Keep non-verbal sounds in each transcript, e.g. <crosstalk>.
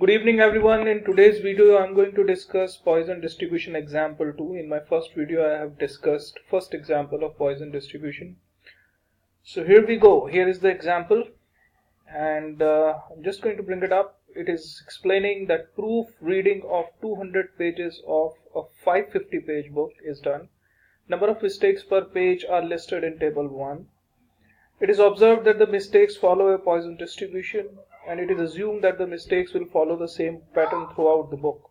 Good evening everyone. In today's video I'm going to discuss Poisson distribution example 2. In my first video I have discussed first example of Poisson distribution. So here we go. Here is the example and uh, I'm just going to bring it up. It is explaining that proof reading of 200 pages of a 550 page book is done. Number of mistakes per page are listed in table 1. It is observed that the mistakes follow a Poisson distribution and it is assumed that the mistakes will follow the same pattern throughout the book.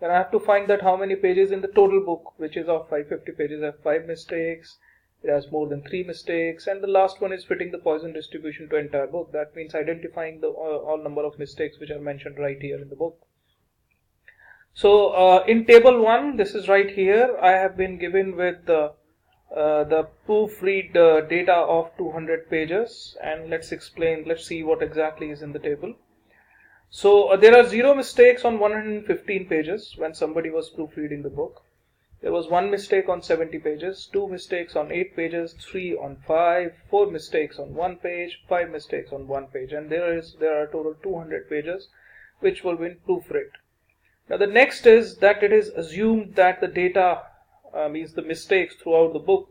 Then I have to find that how many pages in the total book, which is of 550 pages, have 5 mistakes, it has more than 3 mistakes, and the last one is fitting the Poisson distribution to entire book. That means identifying the all, all number of mistakes which are mentioned right here in the book. So uh, in table 1, this is right here, I have been given with the uh, the proofread uh, data of 200 pages and let's explain let's see what exactly is in the table. So uh, there are zero mistakes on 115 pages when somebody was proofreading the book. There was one mistake on 70 pages two mistakes on 8 pages three on 5 four mistakes on one page five mistakes on one page and there is there are total 200 pages which will be proofread. Now the next is that it is assumed that the data uh, means the mistakes throughout the book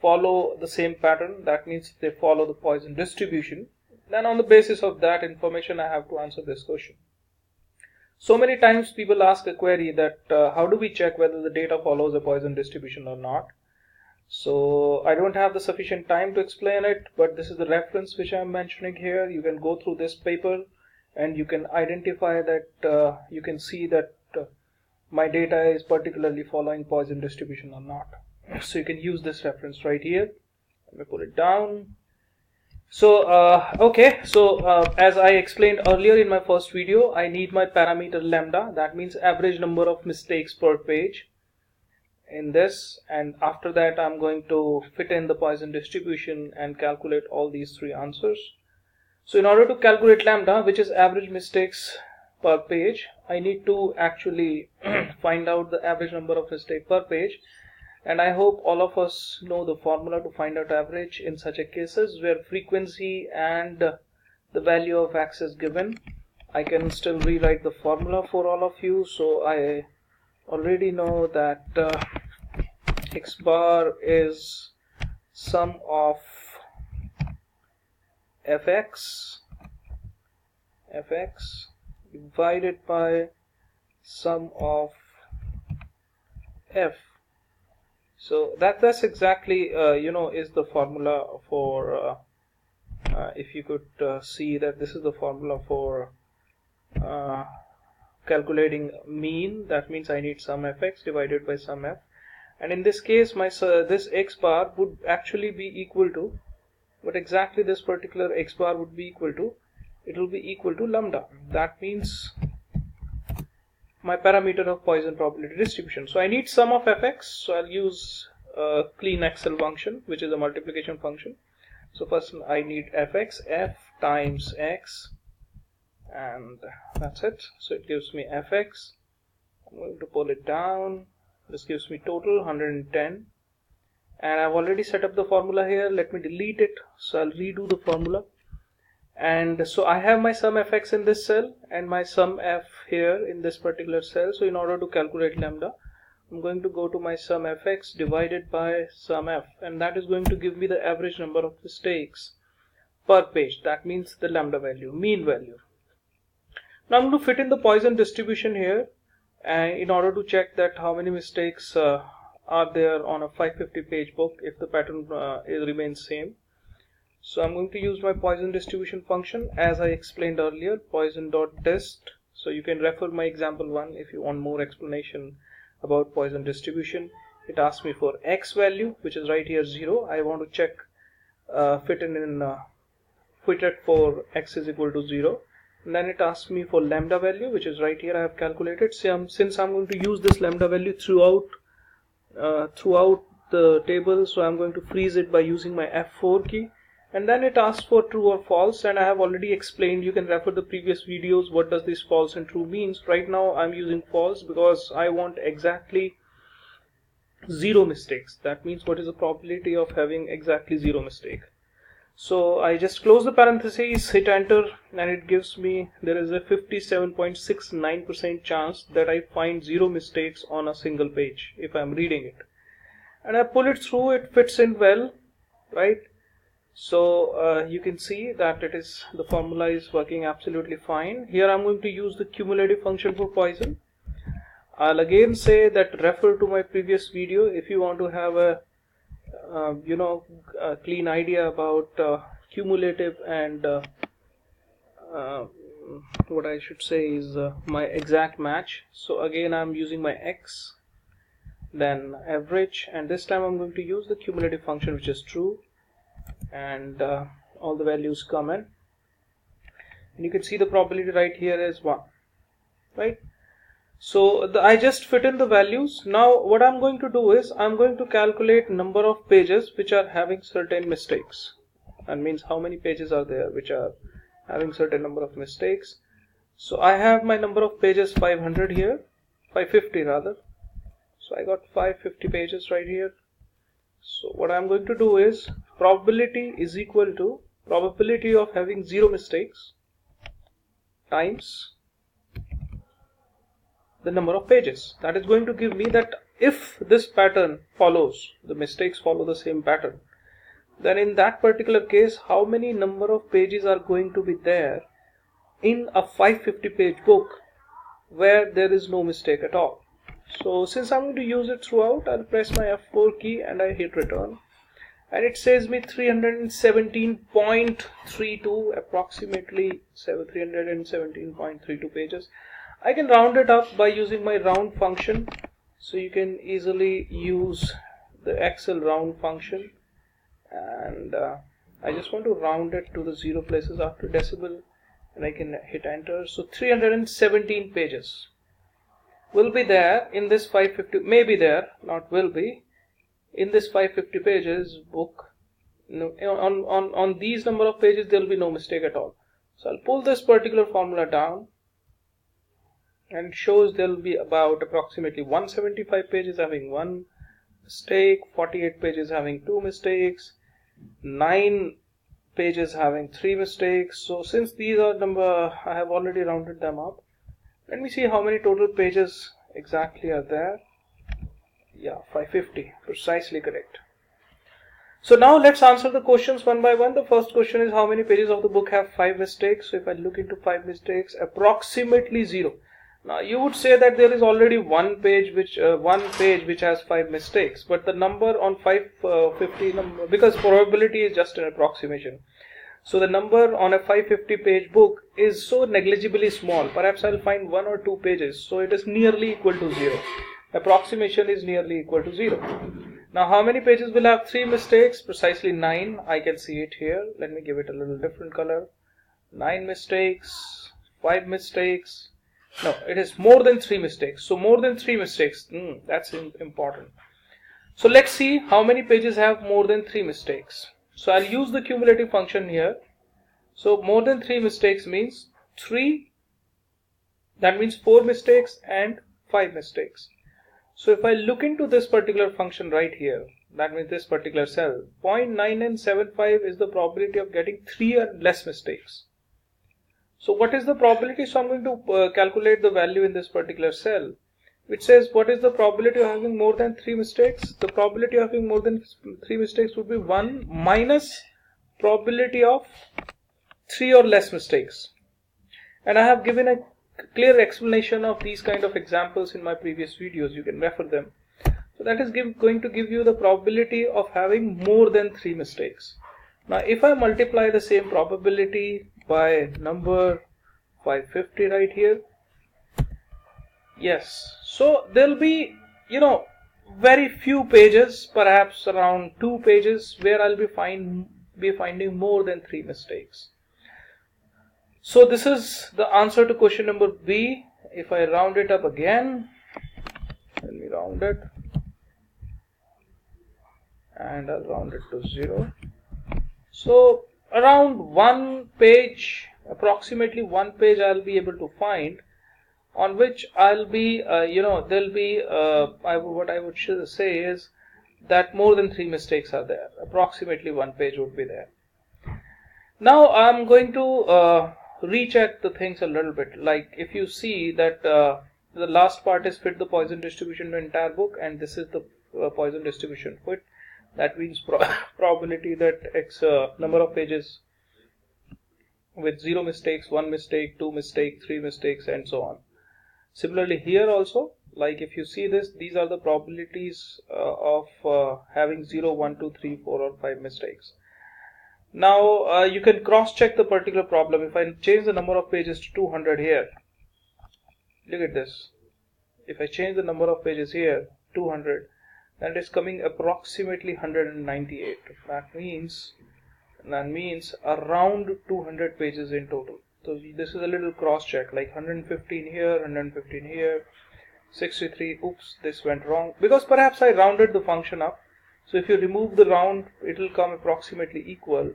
follow the same pattern. That means they follow the Poisson distribution. Then on the basis of that information I have to answer this question. So many times people ask a query that uh, how do we check whether the data follows a Poisson distribution or not? So I don't have the sufficient time to explain it but this is the reference which I'm mentioning here. You can go through this paper and you can identify that uh, you can see that my data is particularly following Poisson distribution or not. So you can use this reference right here. Let me put it down. So, uh, okay, so uh, as I explained earlier in my first video, I need my parameter lambda. That means average number of mistakes per page in this. And after that, I'm going to fit in the Poisson distribution and calculate all these three answers. So in order to calculate lambda, which is average mistakes per page. I need to actually <clears throat> find out the average number of mistakes per page. And I hope all of us know the formula to find out average in such a cases where frequency and the value of x is given. I can still rewrite the formula for all of you. So I already know that uh, x bar is sum of fx fx divided by sum of f. So that that's exactly uh, you know is the formula for uh, uh, if you could uh, see that this is the formula for uh, calculating mean that means I need sum fx divided by sum f. And in this case my this x bar would actually be equal to what exactly this particular x bar would be equal to it will be equal to lambda. That means my parameter of Poisson probability distribution. So I need sum of fx. So I'll use a clean excel function which is a multiplication function. So first I need fx f times x and that's it. So it gives me fx. I'm going to pull it down. This gives me total 110 and I've already set up the formula here. Let me delete it. So I'll redo the formula and so I have my sum fx in this cell and my sum f here in this particular cell. So in order to calculate lambda I'm going to go to my sum fx divided by sum f. And that is going to give me the average number of mistakes per page. That means the lambda value mean value. Now I'm going to fit in the Poisson distribution here. And in order to check that how many mistakes uh, are there on a 550 page book if the pattern uh, remains same so I'm going to use my Poisson distribution function as I explained earlier Poisson.dist so you can refer my example one if you want more explanation about Poisson distribution. It asks me for x value which is right here 0 I want to check uh, fit in, in uh, fit it for x is equal to 0 and then it asks me for lambda value which is right here I have calculated. So I'm, since I'm going to use this lambda value throughout uh, throughout the table so I'm going to freeze it by using my F4 key and then it asks for true or false and I have already explained you can refer the previous videos what does this false and true means. Right now I'm using false because I want exactly zero mistakes. That means what is the probability of having exactly zero mistake? So I just close the parentheses hit enter and it gives me there is a 57.69% chance that I find zero mistakes on a single page if I'm reading it. And I pull it through it fits in well right so uh, you can see that it is the formula is working absolutely fine. Here I'm going to use the cumulative function for Poisson I'll again say that refer to my previous video if you want to have a uh, you know a clean idea about uh, cumulative and uh, uh what I should say is uh, my exact match. So again I'm using my x then average and this time I'm going to use the cumulative function which is true and uh, all the values come in. And you can see the probability right here is 1 right? So the, I just fit in the values. Now what I'm going to do is I'm going to calculate number of pages which are having certain mistakes. And means how many pages are there which are having certain number of mistakes. So I have my number of pages 500 here 550 rather. So I got 550 pages right here. So what I'm going to do is probability is equal to probability of having zero mistakes times the number of pages. That is going to give me that if this pattern follows, the mistakes follow the same pattern, then in that particular case, how many number of pages are going to be there in a 550 page book where there is no mistake at all. So since I'm going to use it throughout, I'll press my F4 key and I hit return. And it says me 317.32 approximately 317.32 pages. I can round it up by using my round function. So you can easily use the Excel round function. And uh, I just want to round it to the zero places after decimal and I can hit enter. So 317 pages will be there in this 550 may be there not will be in this 550 pages book no, on, on, on these number of pages there will be no mistake at all. So I'll pull this particular formula down and shows there will be about approximately 175 pages having one mistake 48 pages having two mistakes 9 pages having three mistakes. So since these are number I have already rounded them up let me see how many total pages exactly are there yeah 550 precisely correct so now let's answer the questions one by one the first question is how many pages of the book have five mistakes so if I look into five mistakes approximately zero now you would say that there is already one page which uh, one page which has five mistakes, but the number on 550 uh, number because probability is just an approximation. So the number on a 550 page book is so negligibly small. Perhaps I'll find one or two pages. So it is nearly equal to zero. Approximation is nearly equal to zero. Now how many pages will have three mistakes? Precisely nine. I can see it here. Let me give it a little different color. Nine mistakes, five mistakes, no it is more than three mistakes so more than three mistakes mm, that's important so let's see how many pages have more than three mistakes so I'll use the cumulative function here so more than three mistakes means three that means four mistakes and five mistakes so if I look into this particular function right here that means this particular cell 0.9975 is the probability of getting three or less mistakes so what is the probability? So I'm going to uh, calculate the value in this particular cell which says what is the probability of having more than three mistakes? The probability of having more than three mistakes would be 1 minus probability of three or less mistakes. And I have given a clear explanation of these kind of examples in my previous videos. You can refer them. So that is give, going to give you the probability of having more than three mistakes. Now if I multiply the same probability by number 550 right here yes so there'll be you know very few pages perhaps around two pages where I'll be find be finding more than three mistakes so this is the answer to question number B. If I round it up again let me round it. And I'll round it to zero. So around one page approximately one page I'll be able to find on which I'll be uh, you know there'll be uh, I, what I would say is that more than three mistakes are there. Approximately one page would be there. Now I'm going to uh, recheck the things a little bit. Like if you see that uh, the last part is fit the Poisson distribution to entire book and this is the uh, Poisson distribution fit that means pro <laughs> probability that x uh, number of pages with zero mistakes one mistake two mistake three mistakes and so on. Similarly here also like if you see this these are the probabilities uh, of uh, having 0 1 2 3 4 or 5 mistakes now uh, you can cross check the particular problem. If I change the number of pages to 200 here look at this. If I change the number of pages here 200 then it's coming approximately 198 that means that means around 200 pages in total. So this is a little cross check like 115 here 115 here 63 oops this went wrong. Because perhaps I rounded the function up so if you remove the round it will come approximately equal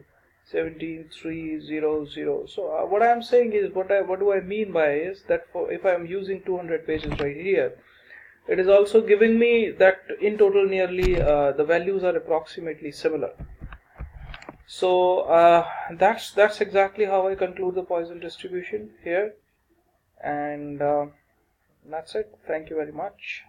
17300 so uh, what I am saying is what I what do I mean by is that for if I am using 200 pages right here it is also giving me that in total nearly uh, the values are approximately similar. So uh, that's that's exactly how I conclude the Poisson distribution here. And uh, that's it. Thank you very much